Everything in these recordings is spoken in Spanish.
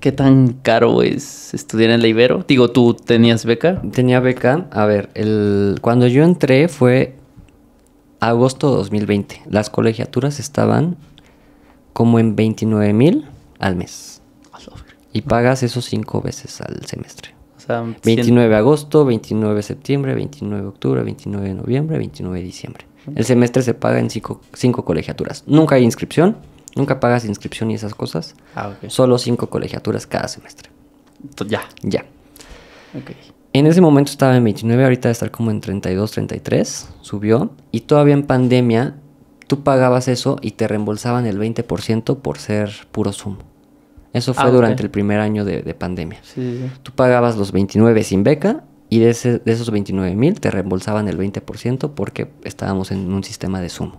¿Qué tan caro es estudiar en la Ibero? Digo, ¿tú tenías beca? Tenía beca. A ver, el, cuando yo entré fue agosto de 2020. Las colegiaturas estaban como en 29 mil al mes. Y pagas esos cinco veces al semestre. O sea, 29 de agosto, 29 de septiembre, 29 de octubre, 29 de noviembre, 29 de diciembre. El semestre se paga en cinco, cinco colegiaturas. Nunca hay inscripción, nunca pagas inscripción y esas cosas. Ah, ok. Solo cinco colegiaturas cada semestre. Ya. Ya. Ok. En ese momento estaba en 29, ahorita debe estar como en 32, 33, subió. Y todavía en pandemia, tú pagabas eso y te reembolsaban el 20% por ser puro Zoom. Eso fue Ah, durante el primer año de, de pandemia. Sí, sí, sí. Tú pagabas los 29 sin beca y de, ese- de esos 29 mil te reembolsaban el 20% porque estábamos en un sistema de Zoom.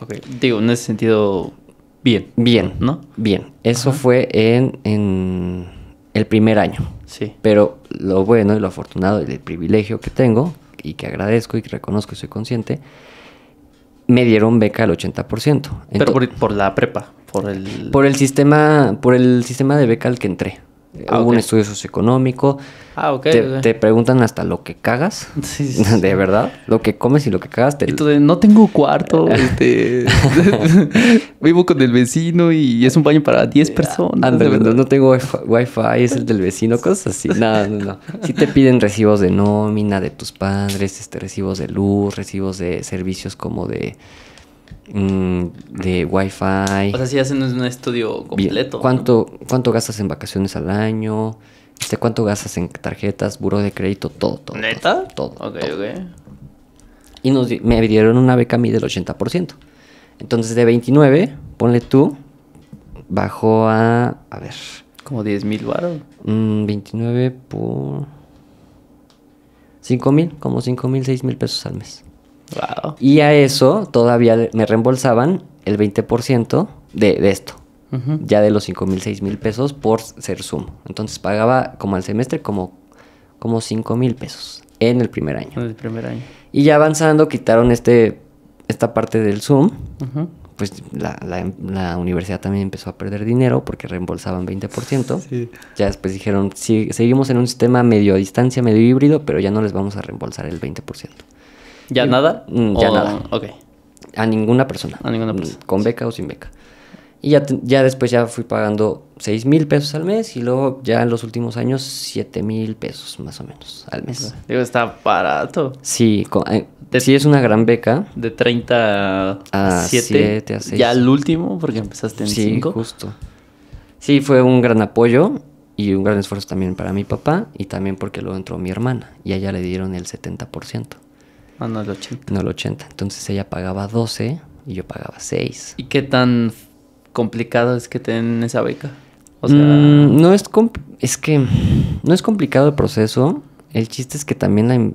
Ok. Digo, en ese sentido, bien. Bien, ¿No? Bien. Eso fue en, en el primer año. Sí. Pero lo bueno y lo afortunado y el privilegio que tengo y que agradezco y que reconozco y soy consciente, me dieron beca al 80%. Pero Ento- por, por la prepa, por el... por el sistema, por el sistema de beca al que entré. Ah, Hubo un estudio socioeconómico. Ah, ok. te, preguntan hasta lo que cagas. Sí, sí, sí. De verdad. Lo que comes y lo que cagas. Te... Y tú de, no tengo cuarto, este... Vivo con el vecino y es un baño para 10 personas. No, no tengo wifi, wifi, es el del vecino, cosas así. No, no, no. Sí te piden recibos de nómina de tus padres, este, recibos de luz, recibos de servicios como de, mm, de wifi. O sea, si hacen un estudio completo. ¿no? ¿Cuánto, ¿Cuánto gastas en vacaciones al año? Este, ¿Cuánto gastas en tarjetas, buro de crédito? Todo, todo. ¿Neta? Todo. todo, Ok, todo. ok. Y nos, me dieron una beca a mí del 80%. Entonces de 29, ponle tú, bajó a, a ver, Como 10 mil baros. Mm, 29 por 5 mil, como 5 mil, 6 mil pesos al mes. Wow. Y a eso todavía me reembolsaban el 20% de, de esto. Ya de los 5 mil, 6 mil pesos por ser Zoom. Entonces pagaba como al semestre como, como 5 mil pesos en el primer año. En el primer año. Y ya avanzando quitaron este, esta parte del Zoom. Pues la, la- la universidad también empezó a perder dinero porque reembolsaban 20%. Sí. Ya después dijeron, sí, seguimos en un sistema medio a distancia, medio híbrido, pero ya no les vamos a reembolsar el 20%. ¿Ya nada? Mm, ya O- nada. Ok. A ninguna persona. A ninguna Mm, persona. Con beca o sin beca. Y ya, ya después ya fui pagando 6 mil pesos al mes y luego ya en los últimos años 7 mil pesos más o menos al mes. Digo, está barato. Sí, co- eh, De- sí es una gran beca. De 30 a A 7. siete, a seis. Ya el último, porque empezaste en Sí, 5. justo. Sí, fue un gran apoyo y un gran esfuerzo también para mi papá y también porque luego entró mi hermana y a ella le dieron el 70%, Ah, no, el 80. no el 80%. Entonces ella pagaba 12 y yo pagaba 6. ¿Y qué tan complicado es que te den esa beca? O sea, Mm, no es es que no es complicado el proceso. El chiste es que también la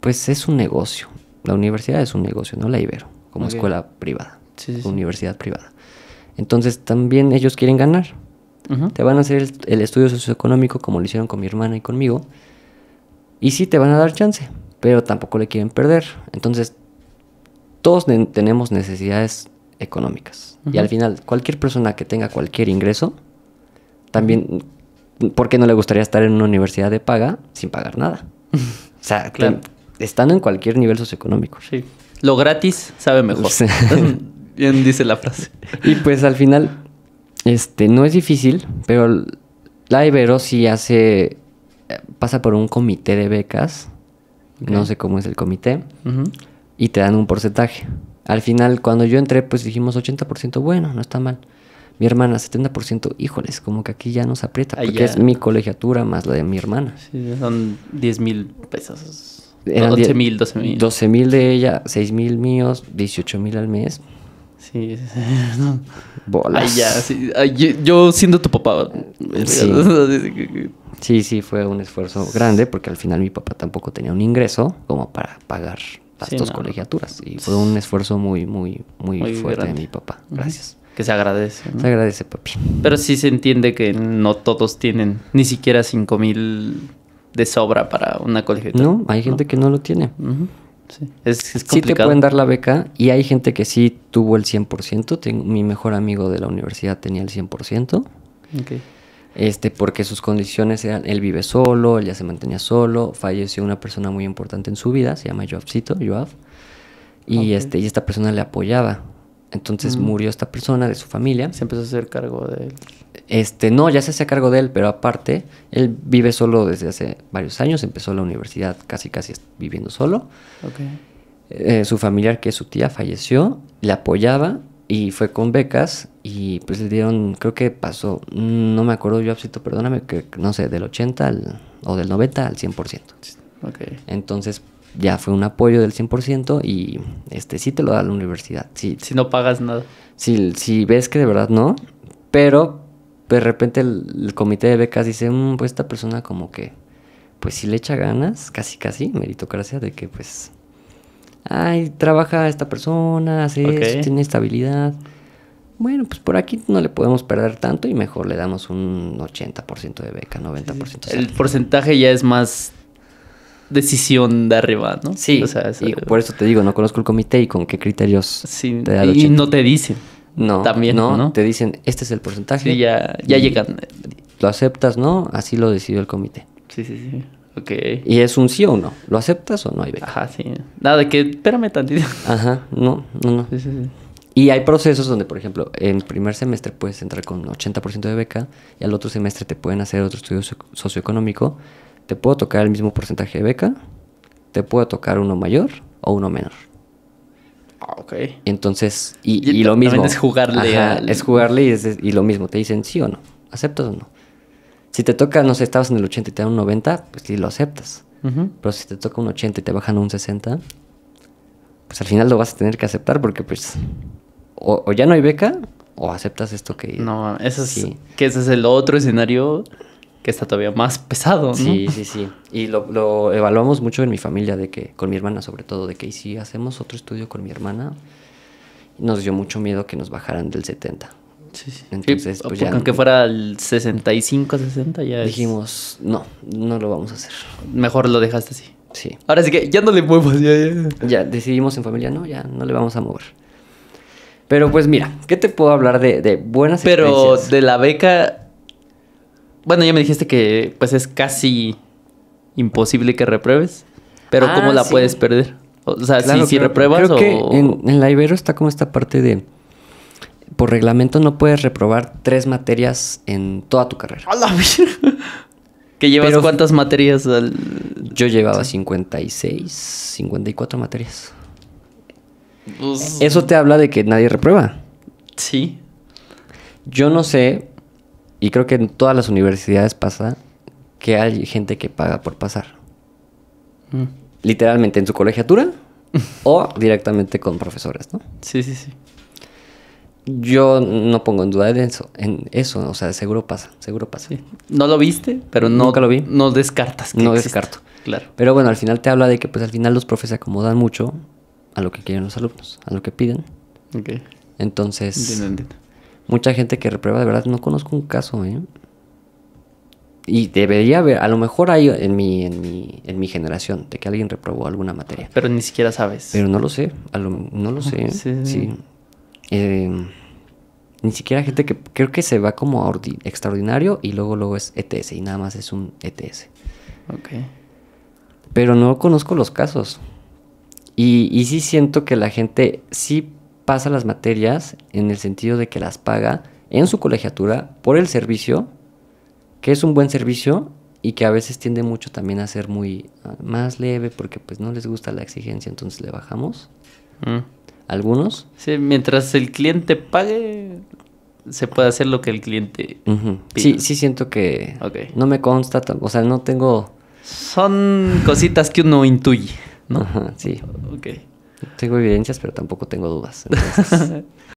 pues es un negocio. La universidad es un negocio, no la Ibero, como escuela privada, Sí, sí, sí. universidad privada. Entonces también ellos quieren ganar. Te van a hacer el, el estudio socioeconómico como lo hicieron con mi hermana y conmigo. Y sí te van a dar chance, pero tampoco le quieren perder. Entonces, todos ne- tenemos necesidades económicas. Y al final, cualquier persona que tenga cualquier ingreso, también, ¿por qué no le gustaría estar en una universidad de paga sin pagar nada? O sea, te- estando en cualquier nivel socioeconómico. Sí. Lo gratis sabe mejor. Bien dice la frase. Y pues al final, este, no es difícil, pero la Ibero sí hace, eh, pasa por un comité de becas, no sé cómo es el comité, y te dan un porcentaje. Al final, cuando yo entré, pues dijimos 80%, bueno, no está mal. Mi hermana, 70%, híjoles, como que aquí ya nos aprieta, porque es mi colegiatura más la de mi hermana. Sí, son 10 mil pesos. Eran 11 die- mil, 12 mil. 12 mil de ella, 6 mil míos, 18 mil al mes. Sí, sí, sí. No. Bolas. Ay, ya, sí. Ay, yo, yo siendo tu papá. Sí. Sí. Sí, fue un esfuerzo grande porque al final mi papá tampoco tenía un ingreso como para pagar las Sí, dos no. colegiaturas. Y fue un esfuerzo muy, muy, muy, Muy fuerte grande. de mi papá. Gracias. Que se agradece. ¿no? Se agradece, papi. Pero sí se entiende que no todos tienen ni siquiera 5 mil de sobra para una colegiatura. No, hay gente que no lo tiene. Sí. Es, es Sí te pueden dar la beca y hay gente que sí tuvo el 100%. Tengo, mi mejor amigo de la universidad tenía el 100%. Ok. Este, porque sus condiciones eran, él vive solo, él ya se mantenía solo, falleció una persona muy importante en su vida, se llama Joabcito, Joab, y este, y esta persona le apoyaba. Entonces Mm. murió esta persona de su familia. Se empezó a hacer cargo de él. Este, no, ya se hacía cargo de él, pero aparte, él vive solo desde hace varios años, empezó la universidad casi casi viviendo solo. Eh, su familiar, que es su tía, falleció, le apoyaba y fue con becas y pues le dieron, creo que pasó, no me acuerdo yo, Absito, perdóname, que no sé, del 80 al, o del 90 al 100%. Ok. Entonces ya fue un apoyo del 100% y este sí te lo da la universidad. Sí, Si no pagas nada. si, si ves que de verdad no, pero de repente el, el comité de becas dice, "Mm, pues esta persona como que, pues sí le echa ganas, casi casi, meritocracia, de que pues, ay, trabaja esta persona, hace esto, tiene estabilidad. Bueno, pues por aquí no le podemos perder tanto y mejor le damos un 80% de beca, 90%. El sale". porcentaje ya es más decisión de arriba, ¿no? Sí, O sea, es- y por eso te digo, no conozco el comité y con qué criterios Sí, te da el y 80. no te dicen. No, también, no, ¿no? te dicen, este es el porcentaje. Sí, ya, ya llegan. Lo aceptas, ¿no? Así lo decidió el comité. Sí, sí, sí. Ok. Y es un sí o no. ¿Lo aceptas o no hay beca? Ajá, sí. Nada de que, espérame tantito. Ajá, no, no, no. Sí, sí, sí. Y hay procesos donde, por ejemplo, en primer semestre puedes entrar con 80% de beca y al otro semestre te pueden hacer otro estudio socio- socioeconómico. Te puedo tocar el mismo porcentaje de beca, te puedo tocar uno mayor o uno menor. Ah, ok. Entonces, y, Y y lo mismo. es jugarle Ajá, al- Es jugarle y, es- y lo mismo. Te dicen sí o no. ¿Aceptas o no? Si te toca, no sé, estabas en el 80 y te dan un 90, pues sí lo aceptas. Pero si te toca un 80 y te bajan a un 60, pues al final lo vas a tener que aceptar porque pues o, o ya no hay beca o aceptas esto que... No, eso es, Sí. que ese es el otro escenario que está todavía más pesado, ¿no? Sí, sí, sí. Y lo, lo evaluamos mucho en mi familia, de que, con mi hermana sobre todo, de que y si hacemos otro estudio con mi hermana, nos dio mucho miedo que nos bajaran del 70. Sí, sí. Entonces, Sí, pues ya- Aunque fuera el 65, 60, ya es- Dijimos, no, no lo vamos a hacer. Mejor lo dejaste así. Sí. Ahora sí que ya no le muevas, ya, ya. Ya decidimos en familia, no, ya no le vamos a mover. Pero pues mira, ¿qué te puedo hablar de, de buenas Pero experiencias? de la beca. Bueno, ya me dijiste que pues es casi imposible que repruebes. Pero Ah, ¿cómo la sí. puedes perder? O sea, Claro, si, si repruebas Creo o. que en, en la Ibero está como esta parte de... Por reglamento no puedes reprobar tres materias en toda tu carrera. ¡A la! ¿Que llevas Pero- cuántas materias al.? Yo llevaba 56, 54 materias. Pues, Eso te habla de que nadie reprueba. Sí. Yo no sé, y creo que en todas las universidades pasa, que hay gente que paga por pasar. Mm. Literalmente en su colegiatura o directamente con profesores, ¿no? Sí, sí, sí. Yo no pongo en duda en eso, en eso, o sea, seguro pasa, seguro pasa. Sí. No lo viste, pero no. Nunca lo vi. No descartas. Que No descarto. Claro. Pero bueno, al final te habla de que pues al final los profes se acomodan mucho a lo que quieren los alumnos, a lo que piden. Ok. Entonces, Entiendo, entiendo. mucha gente que reprueba, de verdad, no conozco un caso, ¿eh? Y debería haber, a lo mejor hay en mi, en mi, en mi generación, de que alguien reprobó alguna materia. Pero ni siquiera sabes. Pero no lo sé, a lo- no lo sé. Sí, Sí. sí. Eh, ni siquiera gente que creo que se va como a ordi- extraordinario y luego luego es ETS y nada más es un ETS. Ok. Pero no conozco los casos. Y, y sí siento que la gente sí pasa las materias en el sentido de que las paga en su colegiatura por el servicio, que es un buen servicio y que a veces tiende mucho también a ser muy ah, más leve porque pues no les gusta la exigencia, entonces le bajamos. Mm. Algunos. Sí, mientras el cliente pague, se puede hacer lo que el cliente. Pida. Sí, sí siento que no me consta, o sea, no tengo... Son cositas que uno intuye, ¿no? Ajá, sí, Ok. tengo evidencias, pero tampoco tengo dudas. entonces-